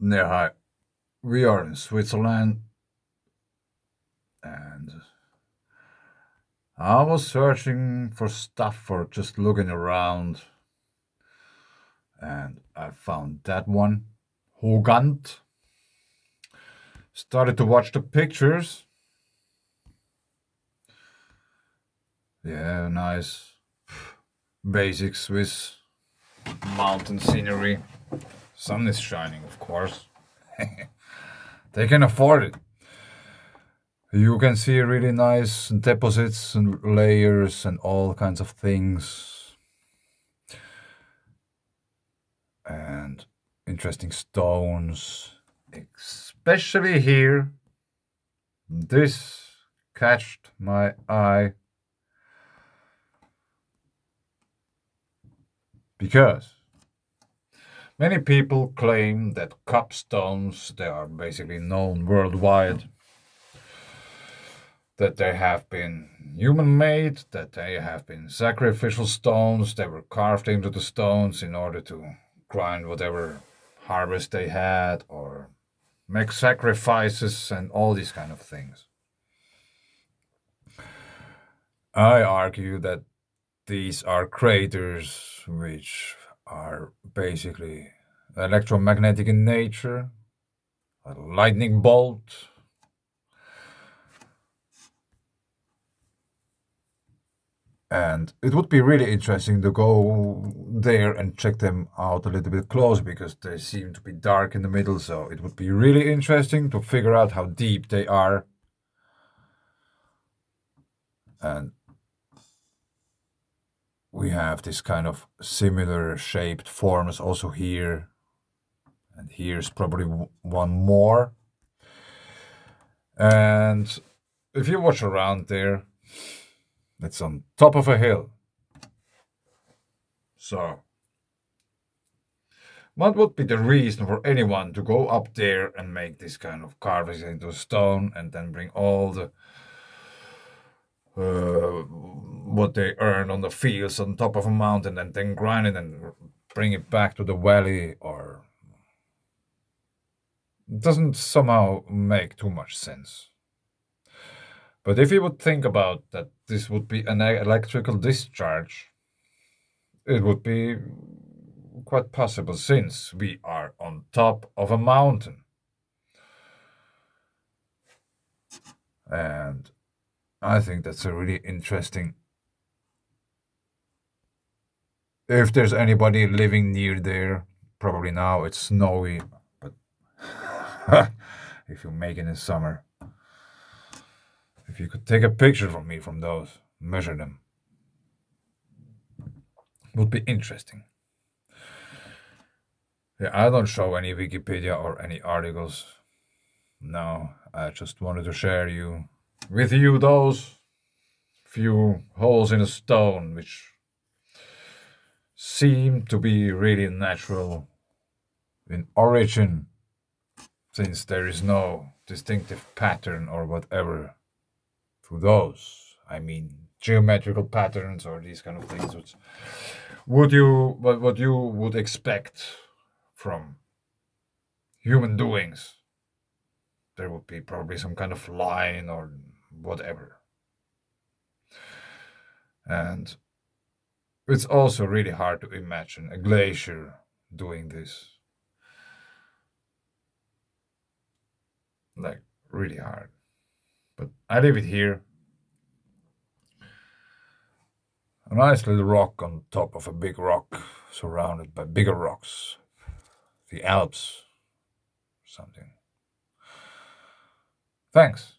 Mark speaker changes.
Speaker 1: Yeah. We are in Switzerland, and I was searching for stuff for just looking around, and I found that one, Hohgant. Started to watch the pictures. Yeah, nice, basic Swiss mountain scenery. Sun is shining, of course. they can afford it. You can see really nice deposits and layers and all kinds of things. And interesting stones, especially here. This catched my eye because Many people claim that cup stones, they are basically known worldwide, that they have been human made, that they have been sacrificial stones, they were carved into the stones in order to grind whatever harvest they had or make sacrifices and all these kind of things. I argue that these are craters which are basically electromagnetic in nature, a lightning bolt. And it would be really interesting to go there and check them out a little bit close because they seem to be dark in the middle. So it would be really interesting to figure out how deep they are. And we have this kind of similar shaped forms also here. And here's probably one more. And if you watch around there, it's on top of a hill. So, what would be the reason for anyone to go up there and make this kind of carvings into stone and then bring all the uh, what they earn on the fields on top of a mountain and then grind it and bring it back to the valley or doesn't somehow make too much sense. But if you would think about that this would be an electrical discharge, it would be quite possible since we are on top of a mountain. And I think that's a really interesting if there's anybody living near there, probably now it's snowy, but if you make it in summer, if you could take a picture from me from those, measure them, would be interesting. Yeah, I don't show any Wikipedia or any articles. No, I just wanted to share you with you those few holes in a stone which seem to be really natural in origin, since there is no distinctive pattern or whatever to those. I mean, geometrical patterns or these kind of things. Which would you what what you would expect from human doings? There would be probably some kind of line or whatever. And it's also really hard to imagine a glacier doing this. Like, really hard. But I leave it here. A nice little rock on top of a big rock, surrounded by bigger rocks. The Alps, something. Thanks.